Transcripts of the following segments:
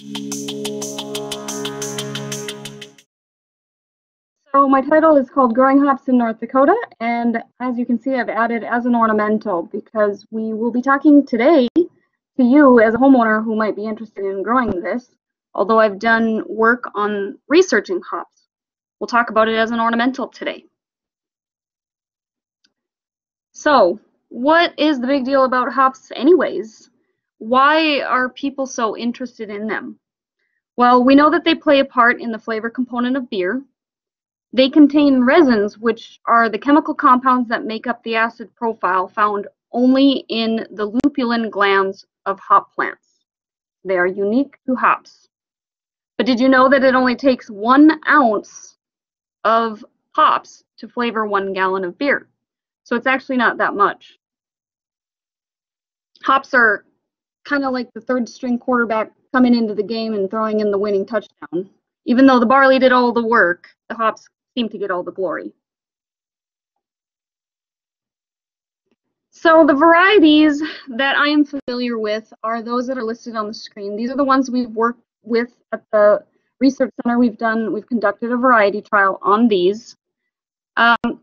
So my title is called Growing Hops in North Dakota, and as you can see, I've added as an ornamental because we will be talking today to you as a homeowner who might be interested in growing this, although I've done work on researching hops. We'll talk about it as an ornamental today. So, what is the big deal about hops anyways? Why are people so interested in them? Well, we know that they play a part in the flavor component of beer, they contain resins, which are the chemical compounds that make up the acid profile found only in the lupulin glands of hop plants. They are unique to hops. But did you know that it only takes one ounce of hops to flavor one gallon of beer? So it's actually not that much. Hops are kind of like the third string quarterback coming into the game and throwing in the winning touchdown. Even though the barley did all the work, the hops seem to get all the glory. So the varieties that I am familiar with are those that are listed on the screen. These are the ones we've worked with at the research center. We've done, we've conducted a variety trial on these. Um,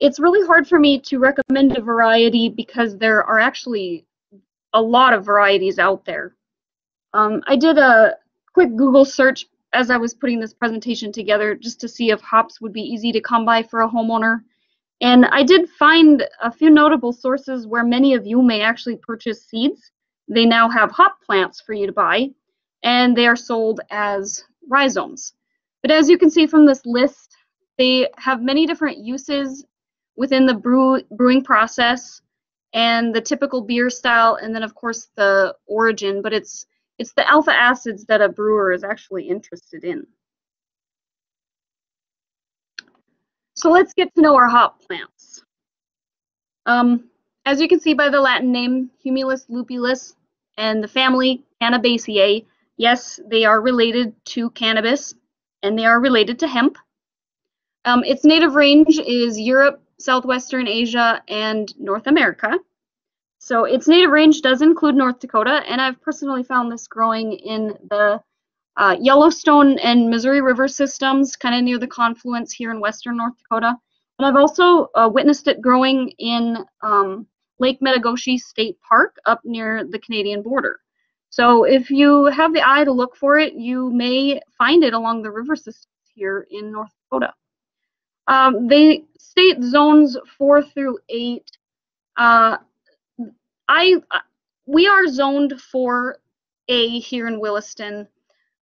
it's really hard for me to recommend a variety because there are actually a lot of varieties out there. Um, I did a quick Google search as I was putting this presentation together just to see if hops would be easy to come by for a homeowner. And I did find a few notable sources where many of you may actually purchase seeds. They now have hop plants for you to buy, and they are sold as rhizomes. But as you can see from this list, they have many different uses within the brew, brewing process and the typical beer style, and then of course the origin, but it's it's the alpha acids that a brewer is actually interested in. So let's get to know our hop plants. Um, as you can see by the Latin name, Humulus lupulus, and the family Cannabaceae, yes, they are related to cannabis, and they are related to hemp. Um, its native range is Europe, Southwestern Asia, and North America. So its native range does include North Dakota, and I've personally found this growing in the uh, Yellowstone and Missouri River systems, kind of near the confluence here in western North Dakota. And I've also uh, witnessed it growing in um, Lake Metigoshe State Park up near the Canadian border. So if you have the eye to look for it, you may find it along the river systems here in North Dakota. Um, they state zones four through eight. Uh, I we are zoned for A here in Williston.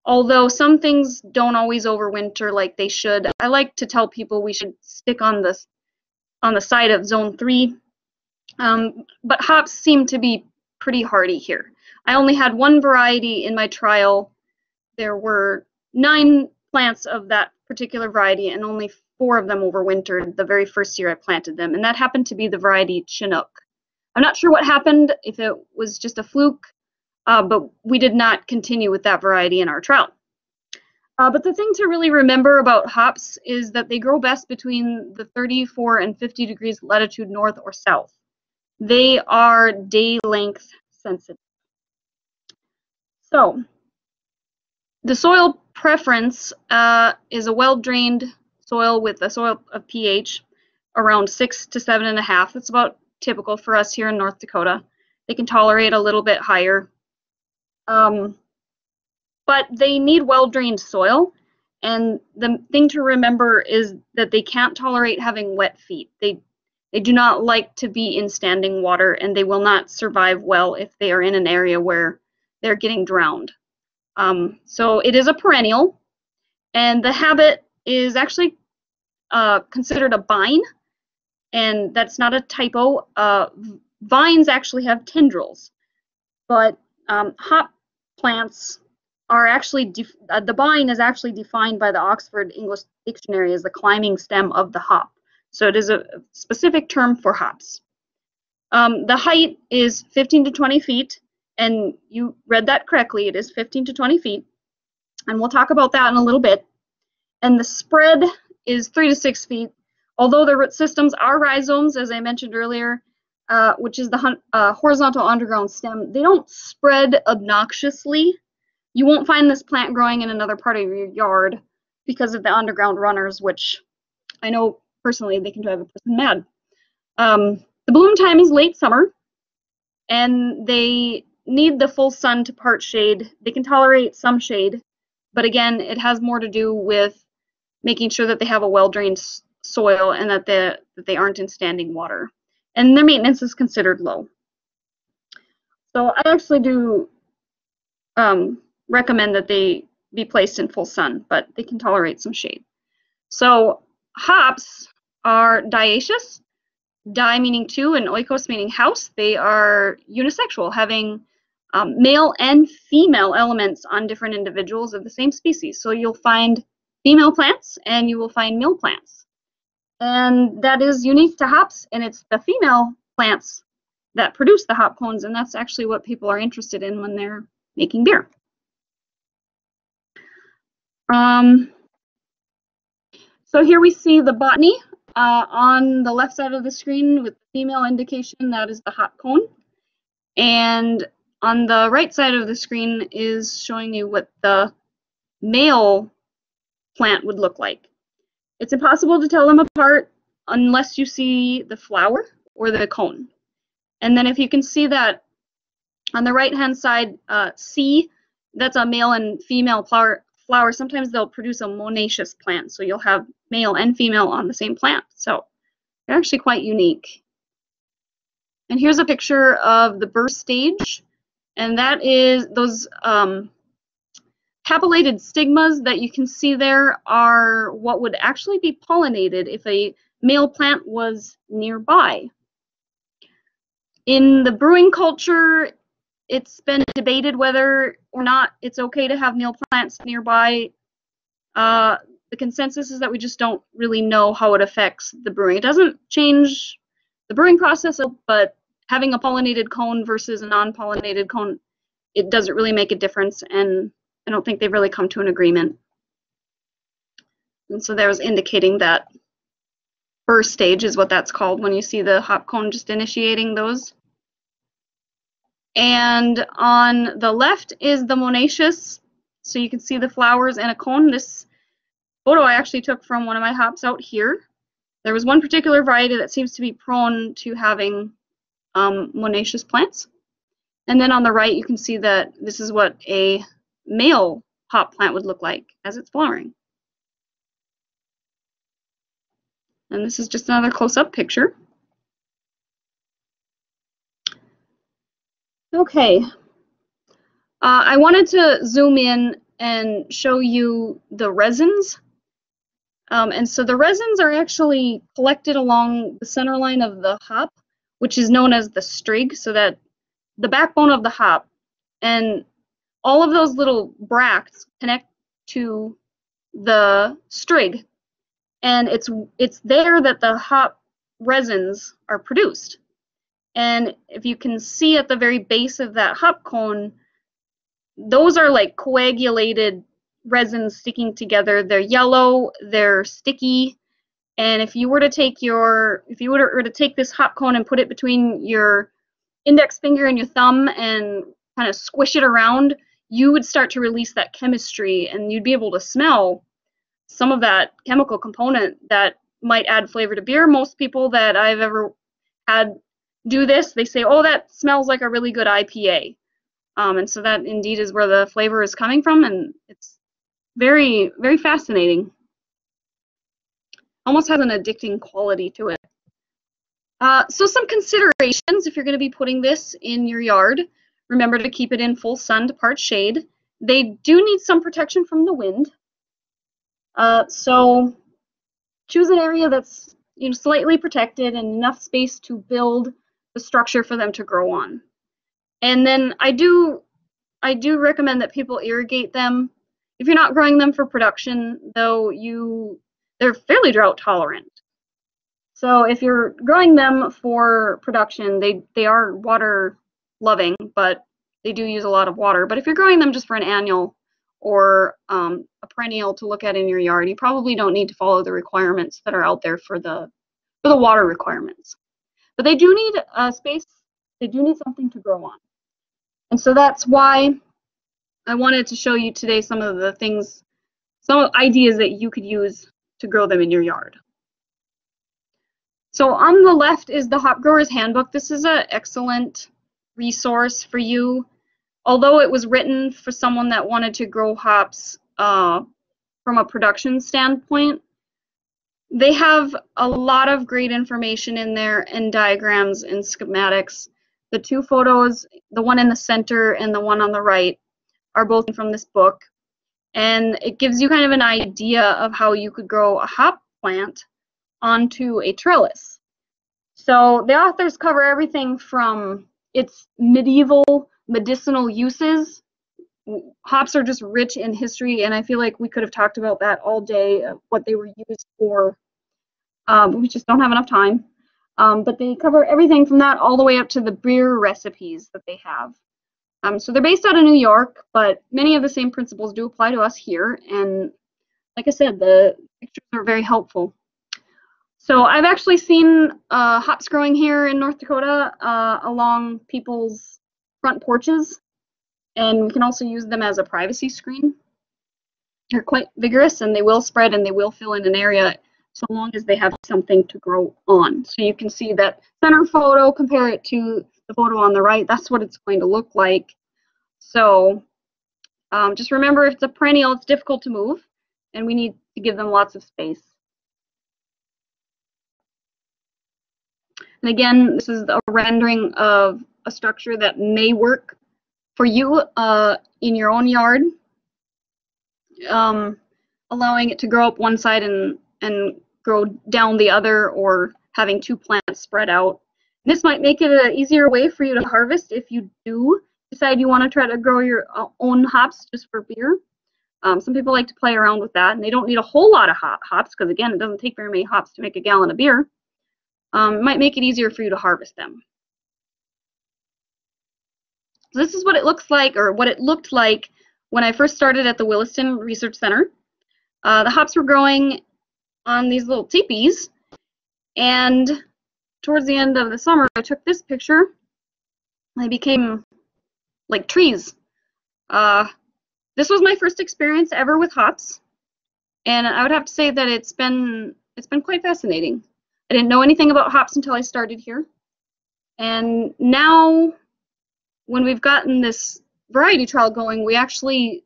Although some things don't always overwinter like they should, I like to tell people we should stick on the on the side of zone three. Um, but hops seem to be pretty hardy here. I only had one variety in my trial. There were nine plants of that particular variety, and only four of them overwintered the very first year I planted them, and that happened to be the variety Chinook. I'm not sure what happened, if it was just a fluke, uh, but we did not continue with that variety in our trial. Uh, but the thing to really remember about hops is that they grow best between the 34 and 50 degrees latitude north or south. They are day length sensitive. So, the soil preference uh, is a well-drained soil with a soil of pH around six to seven and a half. That's about typical for us here in North Dakota. They can tolerate a little bit higher. Um, but they need well-drained soil. And the thing to remember is that they can't tolerate having wet feet. They they do not like to be in standing water and they will not survive well if they are in an area where they're getting drowned. Um, so it is a perennial and the habit is actually uh, considered a bine, and that's not a typo. Uh, vines actually have tendrils, but um, hop plants are actually, uh, the bine is actually defined by the Oxford English Dictionary as the climbing stem of the hop. So it is a specific term for hops. Um, the height is 15 to 20 feet, and you read that correctly, it is 15 to 20 feet. And we'll talk about that in a little bit. And the spread is three to six feet, Although the root systems are rhizomes, as I mentioned earlier, uh, which is the uh, horizontal underground stem, they don't spread obnoxiously. You won't find this plant growing in another part of your yard because of the underground runners, which I know personally they can drive a person mad. Um, the bloom time is late summer, and they need the full sun to part shade. They can tolerate some shade, but again, it has more to do with making sure that they have a well-drained soil and that, they, that they aren't in standing water. And their maintenance is considered low. So I actually do um, recommend that they be placed in full sun, but they can tolerate some shade. So hops are dioecious, di meaning two and oikos meaning house. They are unisexual, having um, male and female elements on different individuals of the same species. So you'll find female plants and you will find male plants. And that is unique to hops, and it's the female plants that produce the hop cones, and that's actually what people are interested in when they're making beer. Um, so here we see the botany uh, on the left side of the screen with the female indication, that is the hop cone. And on the right side of the screen is showing you what the male plant would look like. It's impossible to tell them apart unless you see the flower or the cone. And then if you can see that on the right hand side, uh, C, that's a male and female flower, flower. Sometimes they'll produce a monoecious plant. So you'll have male and female on the same plant. So they're actually quite unique. And here's a picture of the burst stage. And that is those um, Capillated stigmas that you can see there are what would actually be pollinated if a male plant was nearby. In the brewing culture, it's been debated whether or not it's okay to have male plants nearby. Uh, the consensus is that we just don't really know how it affects the brewing. It doesn't change the brewing process, but having a pollinated cone versus a non-pollinated cone, it doesn't really make a difference. And I don't think they've really come to an agreement. And so there was indicating that burst stage is what that's called when you see the hop cone just initiating those. And on the left is the monoecious. So you can see the flowers and a cone. This photo I actually took from one of my hops out here. There was one particular variety that seems to be prone to having um, plants. And then on the right, you can see that this is what a male hop plant would look like as it's flowering. And this is just another close-up picture. Okay, uh, I wanted to zoom in and show you the resins. Um, and so the resins are actually collected along the center line of the hop, which is known as the strig, so that the backbone of the hop. And all of those little bracts connect to the strig. And it's it's there that the hop resins are produced. And if you can see at the very base of that hop cone those are like coagulated resins sticking together. They're yellow they're sticky and if you were to take your if you were to take this hop cone and put it between your index finger and your thumb and kind of squish it around you would start to release that chemistry and you'd be able to smell some of that chemical component that might add flavor to beer. Most people that I've ever had do this, they say, oh, that smells like a really good IPA. Um, and so that indeed is where the flavor is coming from, and it's very, very fascinating. Almost has an addicting quality to it. Uh, so some considerations if you're going to be putting this in your yard. Remember to keep it in full sun to part shade. They do need some protection from the wind. Uh, so choose an area that's you know slightly protected and enough space to build the structure for them to grow on. And then I do I do recommend that people irrigate them. If you're not growing them for production, though, you they're fairly drought tolerant. So if you're growing them for production, they they are water loving, but they do use a lot of water. But if you're growing them just for an annual or um, a perennial to look at in your yard, you probably don't need to follow the requirements that are out there for the for the water requirements. But they do need a space. They do need something to grow on, and so that's why I wanted to show you today some of the things, some ideas that you could use to grow them in your yard. So on the left is the Hop Grower's Handbook. This is an excellent resource for you. Although it was written for someone that wanted to grow hops uh, from a production standpoint, they have a lot of great information in there and diagrams and schematics. The two photos, the one in the center and the one on the right, are both from this book. And it gives you kind of an idea of how you could grow a hop plant onto a trellis. So the authors cover everything from its medieval medicinal uses. Hops are just rich in history, and I feel like we could have talked about that all day, what they were used for. Um, we just don't have enough time. Um, but they cover everything from that all the way up to the beer recipes that they have. Um, so they're based out of New York, but many of the same principles do apply to us here. And like I said, the pictures are very helpful. So I've actually seen uh, hops growing here in North Dakota uh, along people's front porches, and we can also use them as a privacy screen. They're quite vigorous and they will spread and they will fill in an area so long as they have something to grow on. So you can see that center photo, compare it to the photo on the right, that's what it's going to look like. So um, just remember if it's a perennial, it's difficult to move and we need to give them lots of space. And again, this is a rendering of a structure that may work for you uh, in your own yard, um, allowing it to grow up one side and, and grow down the other or having two plants spread out. This might make it an easier way for you to harvest if you do decide you want to try to grow your uh, own hops just for beer. Um, some people like to play around with that, and they don't need a whole lot of hops because, again, it doesn't take very many hops to make a gallon of beer. Um, might make it easier for you to harvest them. So this is what it looks like, or what it looked like when I first started at the Williston Research Center. Uh, the hops were growing on these little teepees. And towards the end of the summer, I took this picture. They became like trees. Uh, this was my first experience ever with hops, and I would have to say that it's been it's been quite fascinating. I didn't know anything about hops until I started here, and now when we've gotten this variety trial going, we actually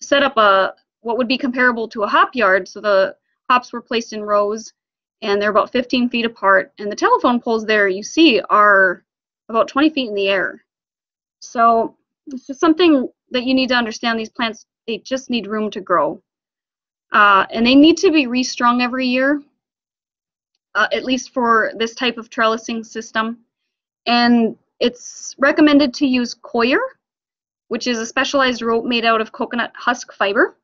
set up a what would be comparable to a hop yard. So the hops were placed in rows and they're about 15 feet apart. And the telephone poles there you see are about 20 feet in the air. So it's just something that you need to understand. These plants, they just need room to grow. Uh, and they need to be restrung every year, uh, at least for this type of trellising system. And it's recommended to use coir, which is a specialized rope made out of coconut husk fiber.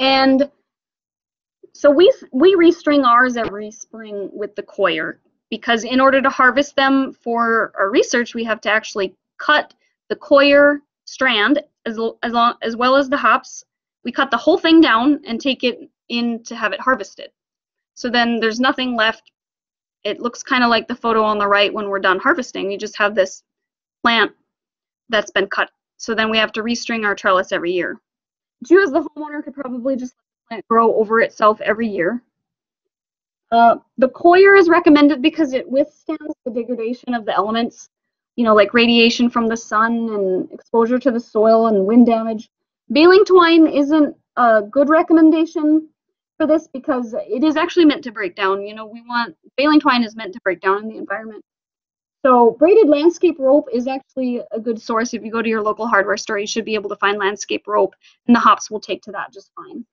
And so we we restring ours every spring with the coir because in order to harvest them for our research, we have to actually cut the coir strand as as long as well as the hops. We cut the whole thing down and take it in to have it harvested. So then there's nothing left. It looks kind of like the photo on the right when we're done harvesting. You just have this plant that's been cut. So then we have to restring our trellis every year. You as the homeowner could probably just plant grow over itself every year. Uh, the coir is recommended because it withstands the degradation of the elements, you know, like radiation from the sun and exposure to the soil and wind damage. Baling twine isn't a good recommendation for this because it is actually meant to break down. You know, we want, baling twine is meant to break down in the environment. So braided landscape rope is actually a good source. If you go to your local hardware store, you should be able to find landscape rope and the hops will take to that just fine.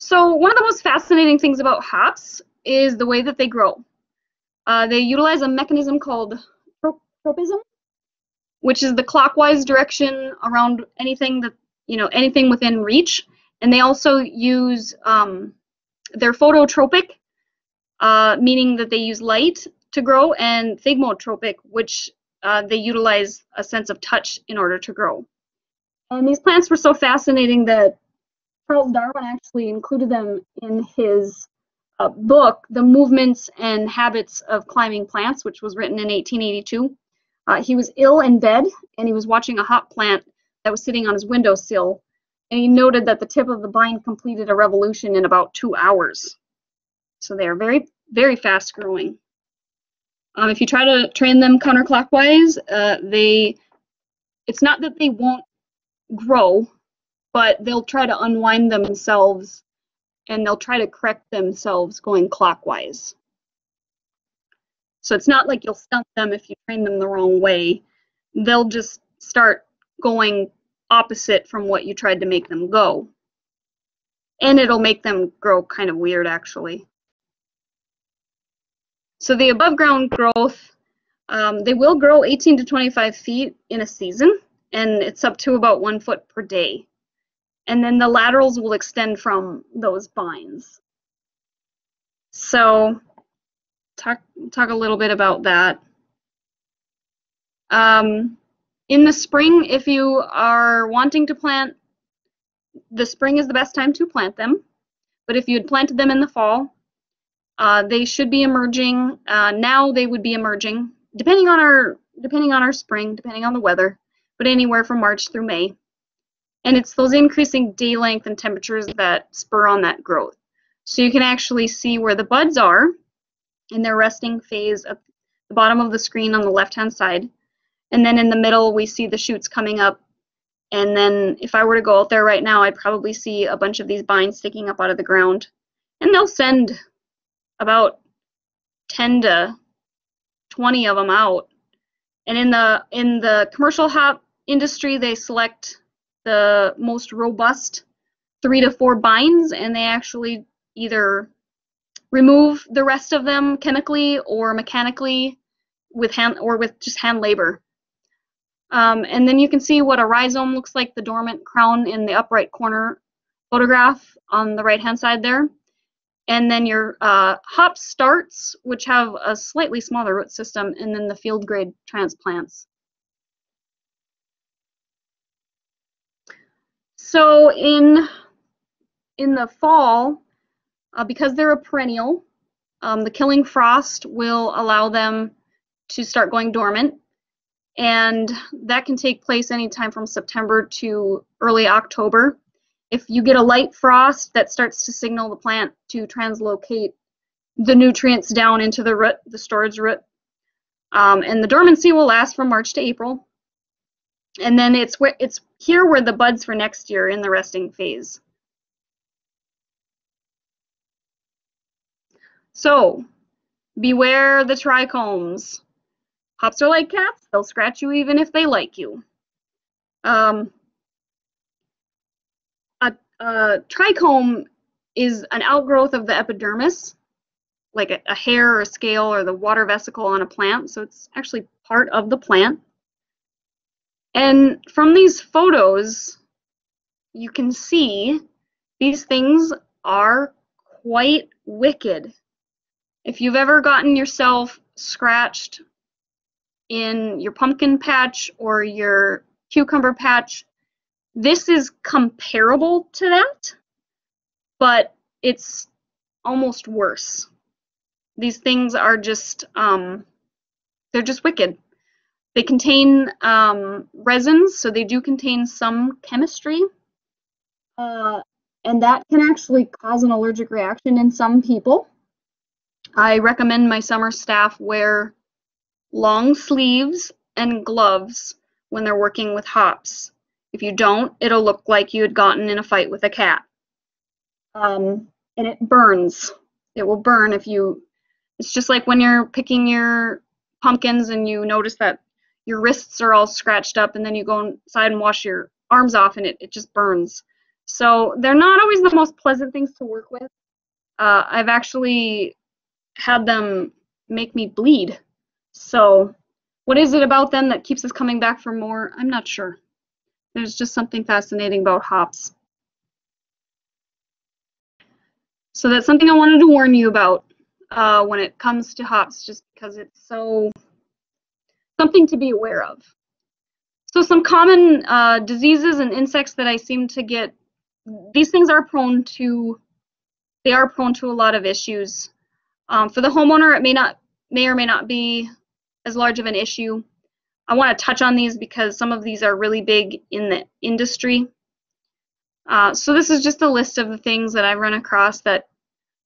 So one of the most fascinating things about hops is the way that they grow. Uh, they utilize a mechanism called tropism, which is the clockwise direction around anything that, you know, anything within reach. And they also use, um, they're phototropic, uh, meaning that they use light to grow, and thigmotropic, which uh, they utilize a sense of touch in order to grow. And these plants were so fascinating that Charles Darwin actually included them in his uh, book, The Movements and Habits of Climbing Plants, which was written in 1882. Uh, he was ill in bed and he was watching a hop plant that was sitting on his windowsill. And he noted that the tip of the vine completed a revolution in about two hours. So they are very, very fast growing. Um, if you try to train them counterclockwise, uh, they, it's not that they won't grow, but they'll try to unwind themselves and they'll try to correct themselves going clockwise. So it's not like you'll stump them if you train them the wrong way. They'll just start going opposite from what you tried to make them go. And it'll make them grow kind of weird actually. So the above ground growth, um, they will grow 18 to 25 feet in a season and it's up to about one foot per day. And then the laterals will extend from those vines. So talk, talk a little bit about that. Um, in the spring, if you are wanting to plant, the spring is the best time to plant them. But if you had planted them in the fall, uh, they should be emerging. Uh, now they would be emerging, depending on our depending on our spring, depending on the weather, but anywhere from March through May. And it's those increasing day length and temperatures that spur on that growth. So you can actually see where the buds are in their resting phase at the bottom of the screen on the left-hand side. And then in the middle, we see the shoots coming up. And then if I were to go out there right now, I'd probably see a bunch of these vines sticking up out of the ground. And they'll send about 10 to 20 of them out. And in the in the commercial hop industry, they select the most robust three to four bines, and they actually either remove the rest of them chemically or mechanically with hand or with just hand labor. Um, and then you can see what a rhizome looks like, the dormant crown in the upright corner photograph on the right hand side there. And then your uh, hop starts, which have a slightly smaller root system, and then the field grade transplants. So in, in the fall, uh, because they're a perennial, um, the killing frost will allow them to start going dormant. And that can take place anytime from September to early October. If you get a light frost, that starts to signal the plant to translocate the nutrients down into the root, the storage root. Um, and the dormancy will last from March to April. And then it's where it's here where the buds for next year in the resting phase. So, beware the trichomes. Hops are like cats, they'll scratch you even if they like you. Um, a, a trichome is an outgrowth of the epidermis, like a, a hair or a scale or the water vesicle on a plant, so it's actually part of the plant. And from these photos, you can see these things are quite wicked. If you've ever gotten yourself scratched in your pumpkin patch or your cucumber patch, this is comparable to that, but it's almost worse. These things are just, um, they're just wicked. They contain um, resins, so they do contain some chemistry. Uh, and that can actually cause an allergic reaction in some people. I recommend my summer staff wear long sleeves and gloves when they're working with hops. If you don't, it'll look like you had gotten in a fight with a cat. Um, and it burns. It will burn if you, it's just like when you're picking your pumpkins and you notice that your wrists are all scratched up and then you go inside and wash your arms off and it, it just burns. So they're not always the most pleasant things to work with. Uh, I've actually had them make me bleed. So what is it about them that keeps us coming back for more? I'm not sure. There's just something fascinating about hops. So that's something I wanted to warn you about uh, when it comes to hops, just because it's so something to be aware of. So some common uh, diseases and insects that I seem to get, these things are prone to, they are prone to a lot of issues. Um, for the homeowner, it may not, may or may not be as large of an issue. I want to touch on these because some of these are really big in the industry. Uh, so this is just a list of the things that I've run across that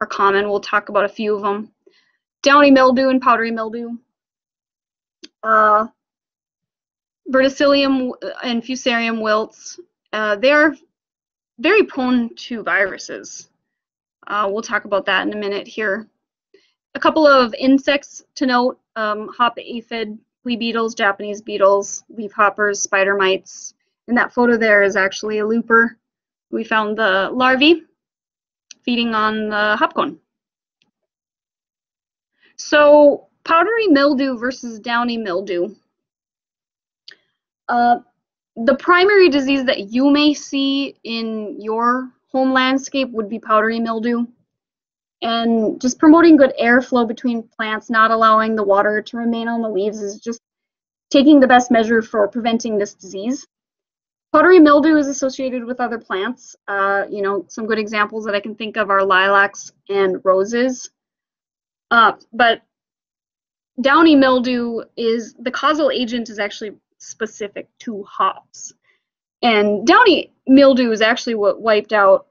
are common. We'll talk about a few of them. Downy mildew and powdery mildew. Uh, verticillium and fusarium wilts. Uh, they are very prone to viruses. Uh, we'll talk about that in a minute here. A couple of insects to note, um, hop aphid, flea beetles, Japanese beetles, leaf hoppers, spider mites. And that photo there is actually a looper. We found the larvae feeding on the hop cone. So powdery mildew versus downy mildew. Uh, the primary disease that you may see in your home landscape would be powdery mildew. And just promoting good airflow between plants, not allowing the water to remain on the leaves is just taking the best measure for preventing this disease. Powdery mildew is associated with other plants. Uh, you know, some good examples that I can think of are lilacs and roses. Uh, but downy mildew is, the causal agent is actually specific to hops. And downy mildew is actually what wiped out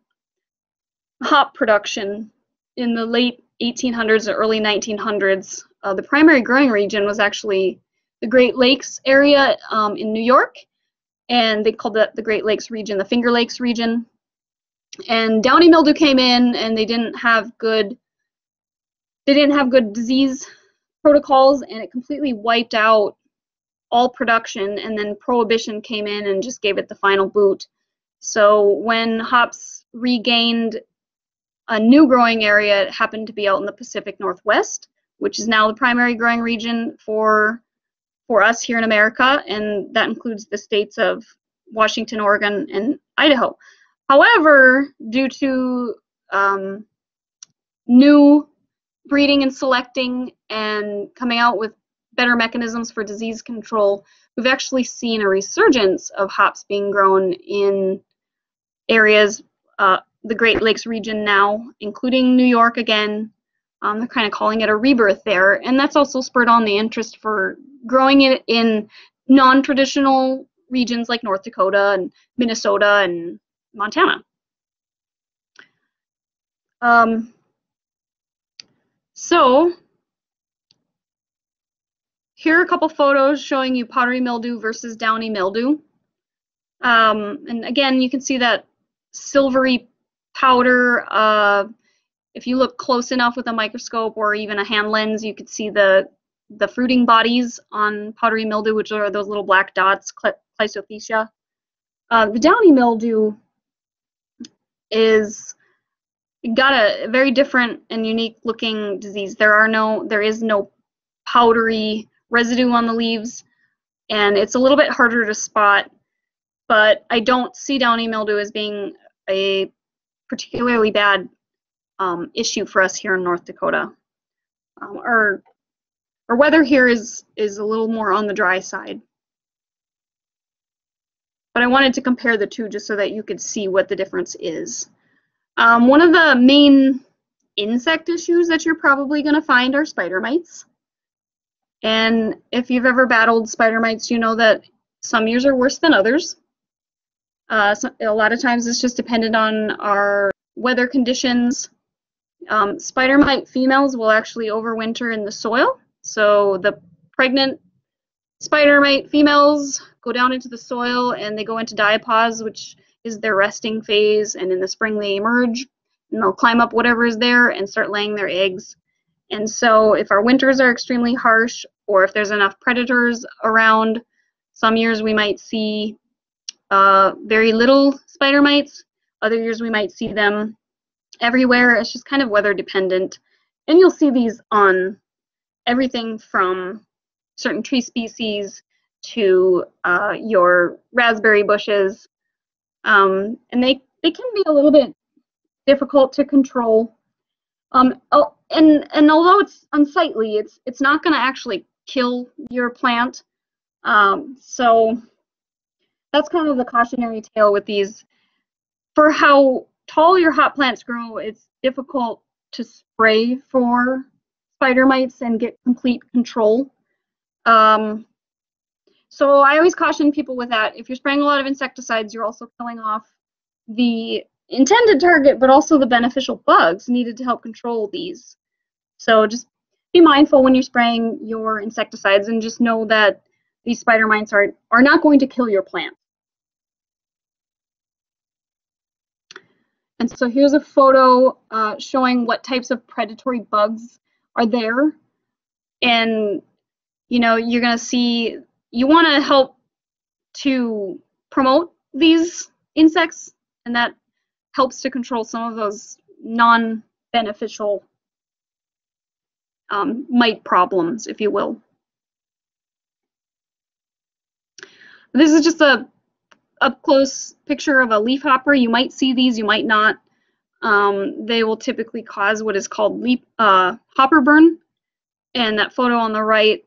hop production in the late 1800s and early 1900s. Uh, the primary growing region was actually the Great Lakes area um, in New York, and they called that the Great Lakes region the Finger Lakes region. And downy mildew came in, and they didn't have good they didn't have good disease protocols, and it completely wiped out all production, and then prohibition came in and just gave it the final boot. So when hops regained a new growing area, it happened to be out in the Pacific Northwest, which is now the primary growing region for for us here in America, and that includes the states of Washington, Oregon, and Idaho. However, due to um, new breeding and selecting and coming out with better mechanisms for disease control, we've actually seen a resurgence of hops being grown in areas, uh, the Great Lakes region now, including New York again. Um, they're kind of calling it a rebirth there, and that's also spurred on the interest for growing it in non-traditional regions like North Dakota and Minnesota and Montana. Um, so here are a couple photos showing you powdery mildew versus downy mildew. Um, and again, you can see that silvery powder. Uh, if you look close enough with a microscope or even a hand lens, you could see the the fruiting bodies on powdery mildew, which are those little black dots, cleistothecia. Uh, the downy mildew is got a very different and unique looking disease. There are no, there is no powdery residue on the leaves, and it's a little bit harder to spot, but I don't see downy mildew as being a particularly bad um, issue for us here in North Dakota. Um, our, our weather here is, is a little more on the dry side. But I wanted to compare the two just so that you could see what the difference is. Um, one of the main insect issues that you're probably going to find are spider mites. And if you've ever battled spider mites, you know that some years are worse than others. Uh, so a lot of times it's just dependent on our weather conditions. Um, spider mite females will actually overwinter in the soil. So the pregnant spider mite females go down into the soil and they go into diapause, which is their resting phase. And in the spring they emerge and they'll climb up whatever is there and start laying their eggs. And so if our winters are extremely harsh or if there's enough predators around, some years we might see uh, very little spider mites. Other years we might see them everywhere. It's just kind of weather dependent. And you'll see these on everything from certain tree species to uh, your raspberry bushes. Um, and they, they can be a little bit difficult to control. Um, oh, and and although it's unsightly, it's it's not going to actually kill your plant. Um, so that's kind of the cautionary tale with these. For how tall your hop plants grow, it's difficult to spray for spider mites and get complete control. Um, So I always caution people with that. If you're spraying a lot of insecticides, you're also killing off the intended target, but also the beneficial bugs needed to help control these. So just be mindful when you're spraying your insecticides and just know that these spider mites are, are not going to kill your plant. And so here's a photo uh, showing what types of predatory bugs are there. And, you know, you're going to see, you want to help to promote these insects, and that helps to control some of those non-beneficial um, mite problems, if you will. This is just a up close picture of a leafhopper. You might see these, you might not. Um, they will typically cause what is called leaf, uh, hopper burn. And that photo on the right,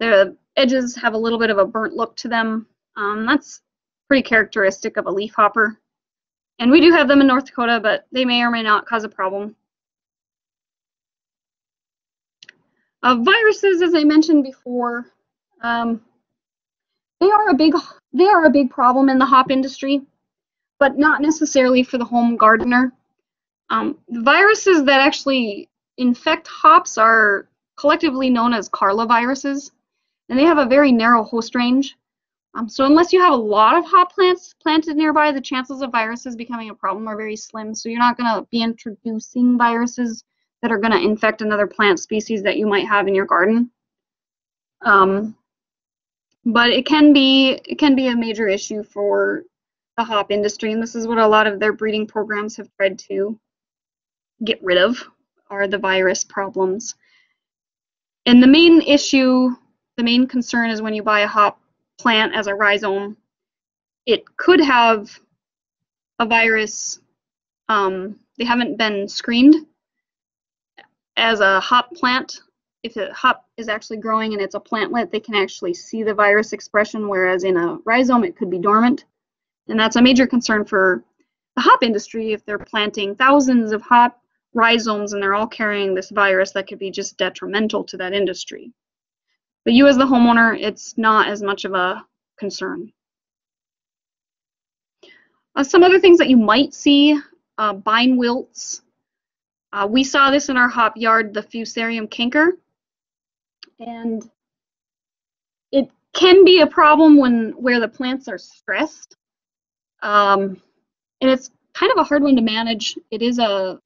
the edges have a little bit of a burnt look to them. Um, that's pretty characteristic of a leafhopper. And we do have them in North Dakota, but they may or may not cause a problem. Uh, viruses, as I mentioned before, um, they are a big they are a big problem in the hop industry, but not necessarily for the home gardener. Um, viruses that actually infect hops are collectively known as Carlaviruses, and they have a very narrow host range. Um, so unless you have a lot of hop plants planted nearby, the chances of viruses becoming a problem are very slim. So you're not going to be introducing viruses that are going to infect another plant species that you might have in your garden. Um, but it can be it can be a major issue for the hop industry and this is what a lot of their breeding programs have tried to get rid of are the virus problems and the main issue the main concern is when you buy a hop plant as a rhizome it could have a virus um, they haven't been screened as a hop plant if a hop is actually growing and it's a plantlet, they can actually see the virus expression, whereas in a rhizome, it could be dormant. And that's a major concern for the hop industry if they're planting thousands of hop rhizomes and they're all carrying this virus that could be just detrimental to that industry. But you as the homeowner, it's not as much of a concern. Uh, some other things that you might see, uh, wilts. Uh, we saw this in our hop yard, the Fusarium canker and it can be a problem when where the plants are stressed um, and it's kind of a hard one to manage it is a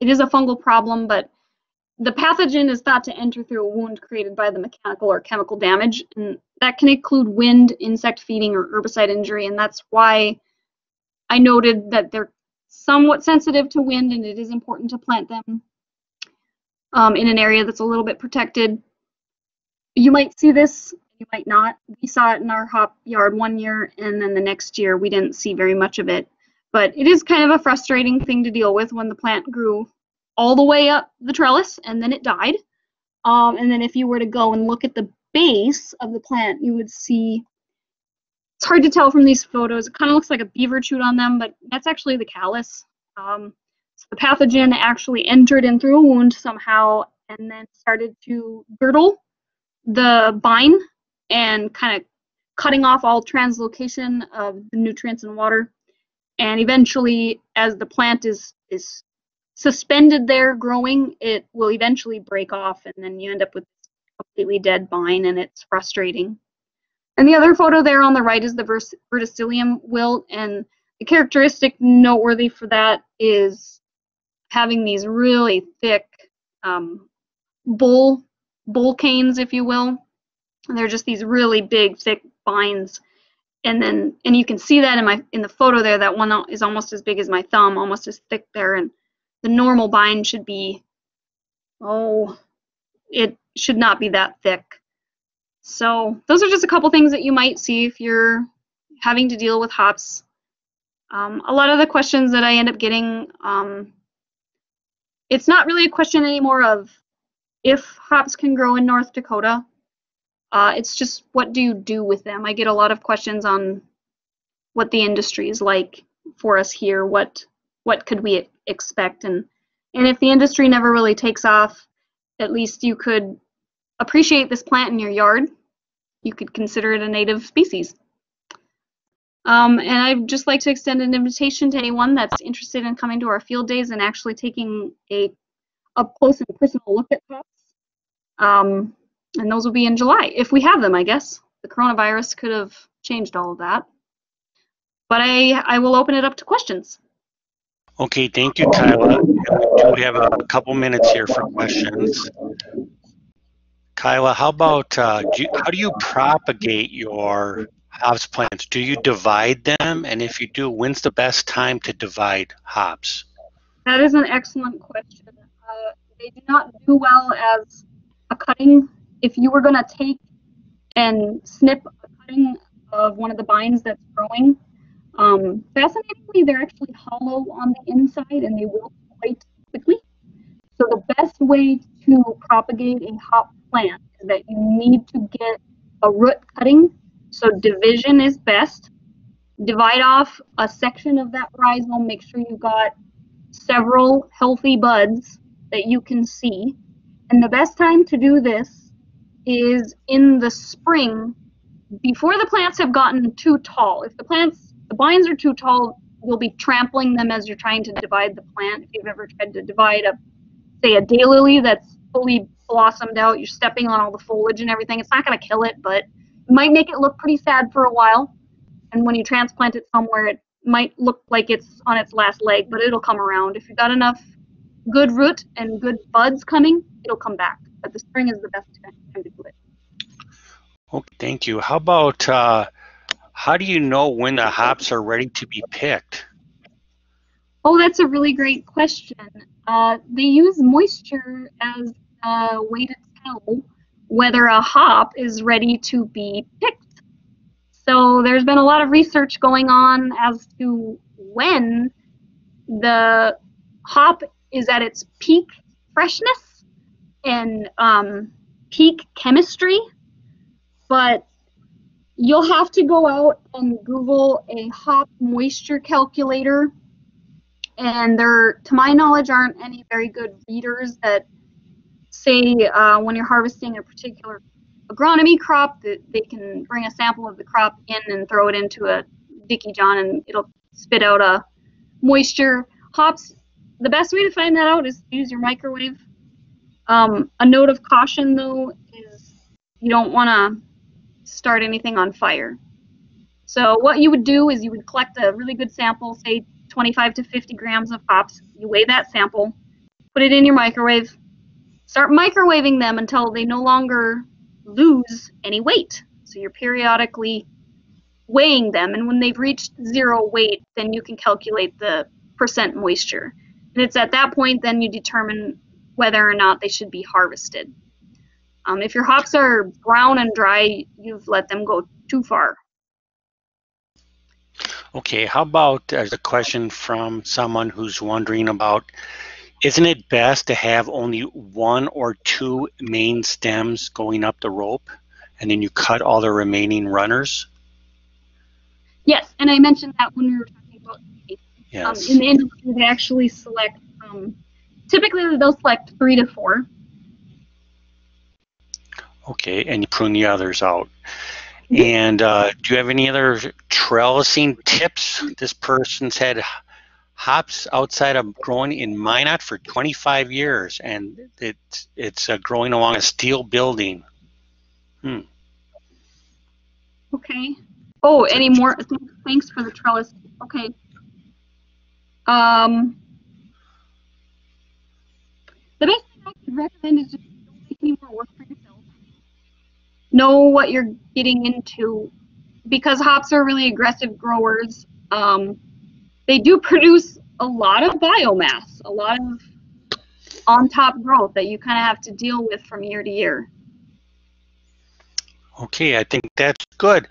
it is a fungal problem but the pathogen is thought to enter through a wound created by the mechanical or chemical damage and that can include wind insect feeding or herbicide injury and that's why i noted that they're somewhat sensitive to wind and it is important to plant them um, in an area that's a little bit protected you might see this, you might not. We saw it in our hop yard one year, and then the next year we didn't see very much of it. But it is kind of a frustrating thing to deal with when the plant grew all the way up the trellis and then it died. Um, and then if you were to go and look at the base of the plant, you would see it's hard to tell from these photos. It kind of looks like a beaver chewed on them, but that's actually the callus. Um, so the pathogen actually entered in through a wound somehow and then started to girdle the vine and kind of cutting off all translocation of the nutrients and water. And eventually, as the plant is, is suspended there growing, it will eventually break off and then you end up with completely dead vine and it's frustrating. And the other photo there on the right is the verticillium wilt and the characteristic noteworthy for that is having these really thick um, bull bull canes, if you will. And they're just these really big, thick vines. And then, and you can see that in my in the photo there. That one is almost as big as my thumb, almost as thick there. And the normal bine should be, oh, it should not be that thick. So those are just a couple things that you might see if you're having to deal with hops. Um, a lot of the questions that I end up getting, um, it's not really a question anymore of if hops can grow in North Dakota. Uh, it's just what do you do with them? I get a lot of questions on what the industry is like for us here. What what could we expect? And and if the industry never really takes off, at least you could appreciate this plant in your yard you could consider it a native species. Um, and I'd just like to extend an invitation to anyone that's interested in coming to our field days and actually taking a up close and personal look at hops. Um, and those will be in July, if we have them, I guess. The coronavirus could have changed all of that. But I, I will open it up to questions. Okay, thank you, Kyla. We do have a couple minutes here for questions. Kyla, how about, uh, do you, how do you propagate your hops plants? Do you divide them? And if you do, when's the best time to divide hops? That is an excellent question. Uh, they do not do well as a cutting. If you were going to take and snip a cutting of one of the vines that's growing, um, fascinatingly, they're actually hollow on the inside and they wilt quite quickly. So the best way to propagate a hop plant is that you need to get a root cutting. So division is best. Divide off a section of that rhizome. Make sure you got several healthy buds that you can see. And the best time to do this is in the spring before the plants have gotten too tall. If the plants, the vines are too tall, you'll be trampling them as you're trying to divide the plant. If you've ever tried to divide a, say, a daylily that's fully blossomed out, you're stepping on all the foliage and everything. It's not going to kill it, but it might make it look pretty sad for a while. And when you transplant it somewhere, it might look like it's on its last leg, but it'll come around. If you've got enough good root and good buds coming, it'll come back. But the spring is the best time to do it. Okay, thank you. How about uh, how do you know when the hops are ready to be picked? Oh, that's a really great question. Uh, they use moisture as a way to tell whether a hop is ready to be picked. So there's been a lot of research going on as to when the hop is at its peak freshness and um, peak chemistry, but you'll have to go out and Google a hop moisture calculator. And there, to my knowledge, aren't any very good readers that say uh, when you're harvesting a particular agronomy crop that they can bring a sample of the crop in and throw it into a Dickey John and it'll spit out a moisture. Hops the best way to find that out is use your microwave. Um, a note of caution, though, is you don't want to start anything on fire. So what you would do is you would collect a really good sample, say 25 to 50 grams of hops. You weigh that sample, put it in your microwave, start microwaving them until they no longer lose any weight. So you're periodically weighing them, and when they've reached zero weight, then you can calculate the percent moisture. And it's at that point then you determine whether or not they should be harvested. Um, if your hops are brown and dry, you've let them go too far. Okay, how about there's a question from someone who's wondering about isn't it best to have only one or two main stems going up the rope and then you cut all the remaining runners? Yes, and I mentioned that when we were talking about Yes. Um, in the industry, they actually select, um, typically they'll select three to four. Okay, and you prune the others out. And uh, do you have any other trellising tips? This person's had hops outside of growing in Minot for 25 years, and it's it's uh, growing along a steel building. Hmm. Okay. Oh, any more? Thanks for the trellis. Okay. Um, the best thing I could recommend is just don't make any more work. Know what you're getting into because hops are really aggressive growers. Um, they do produce a lot of biomass, a lot of on top growth that you kind of have to deal with from year to year. Okay, I think that's good.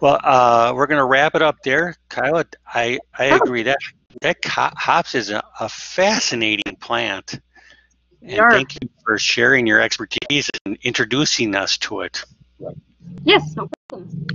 Well, uh, we're going to wrap it up there. Kyla, I, I oh. agree. That that hops is a, a fascinating plant. And thank you for sharing your expertise and introducing us to it. Yes, no problem.